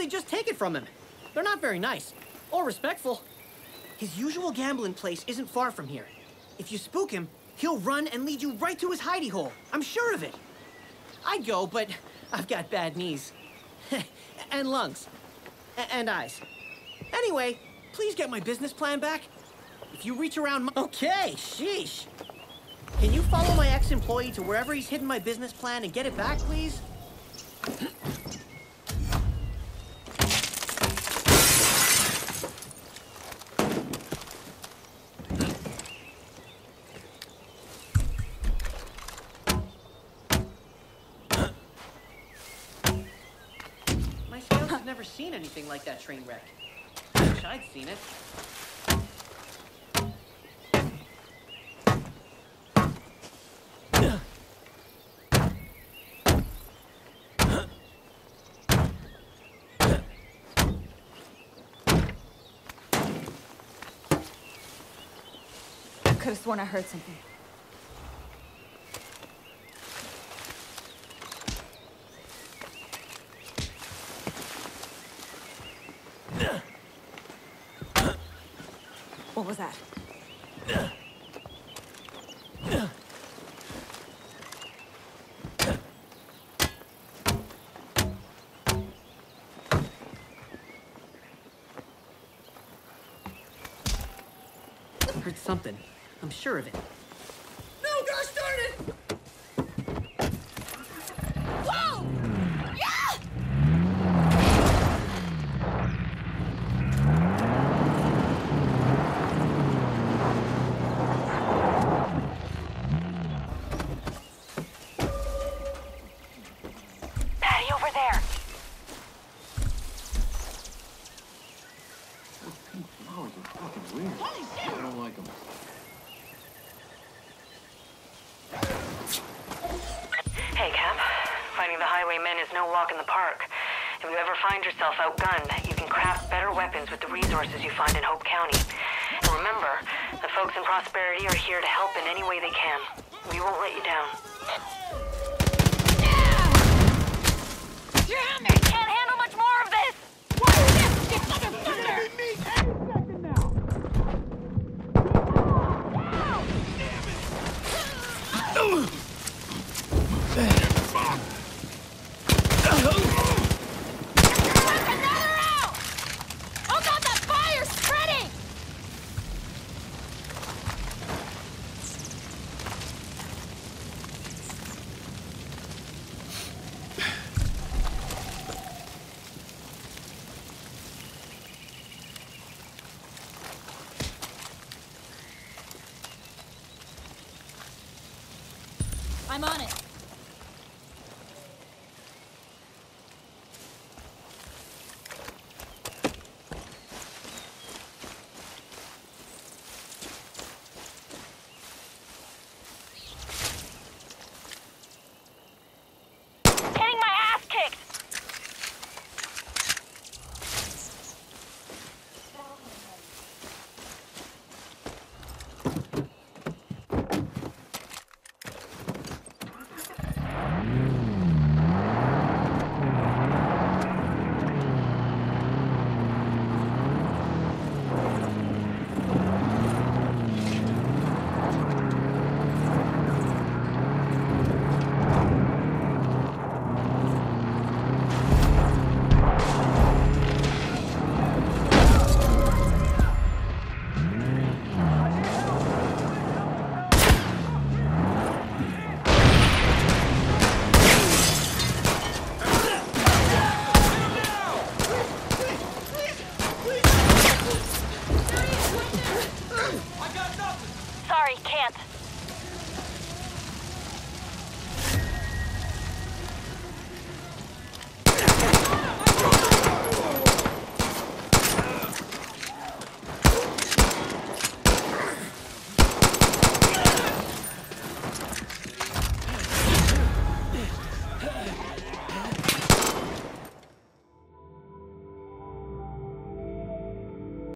they just take it from him. They're not very nice or respectful. His usual gambling place isn't far from here. If you spook him, he'll run and lead you right to his hidey hole. I'm sure of it. I'd go, but I've got bad knees. and lungs. A- and eyes. Anyway, please get my business plan back. If you reach around my... Okay, sheesh. Can you follow my ex-employee to wherever he's hidden my business plan and get it back, please? Have never seen anything like that train wreck. I Wish I'd seen it. I Could have sworn I heard something. What was that? Heard something. I'm sure of it. Over there. Hey, Cap. Fighting the highwaymen is no walk in the park. If you ever find yourself outgunned, you can craft better weapons with the resources you find in Hope County. And remember, the folks in Prosperity are here to help in any way they can. We won't let you down. I'm on it. Sorry, can't.